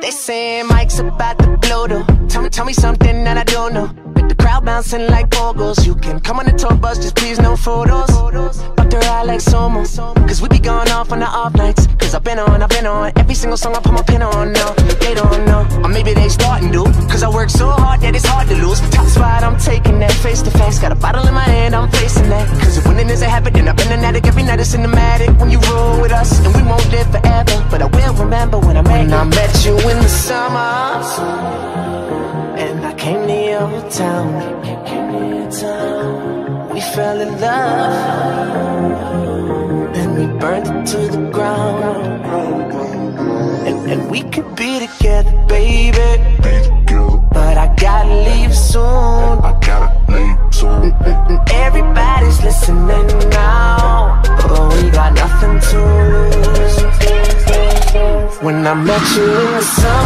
They saying Mike's about to blow though. Tell me, tell me something that I don't know. With the crowd bouncing like bogos. You can come on the tour bus, just please no photos. But they're out like Somo. Cause we be going off on the off nights. Been on, I've been on. Every single song I put my pin on now. They don't know. Or maybe they starting to. Cause I work so hard that it's hard to lose. Top spot, I'm taking that face to face. Got a bottle in my hand, I'm facing that. Cause if winning is a habit, then I've been an addict. Every night it's cinematic. When you roll with us, and we won't live forever. But I will remember when I met when I met you in the summer. And I came to your town. We fell in love. Burned to the ground. And, and we could be together, baby. But I gotta leave soon. I gotta leave soon. Everybody's listening now. But we got nothing to lose. When I met you in the summer.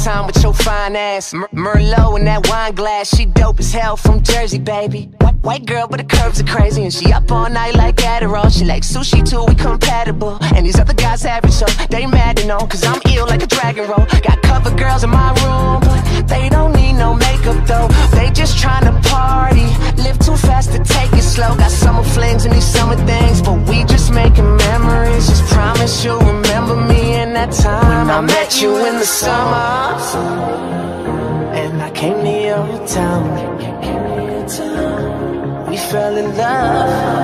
Summertime with your fine ass. Mer- Merlot in that wine glass. She dope as hell from Jersey, baby. White, girl, but the curves are crazy. And she up all night like Adderall. She like sushi too, we compatible. And these other guys average, so they mad to know Cause I'm ill like a dragon roll. Got cover girls in my room But they don't need no makeup though. They just trying to party. Live too fast to take it slow. Got summer flings that time When I met you in the summer. And I came to your town. We fell in love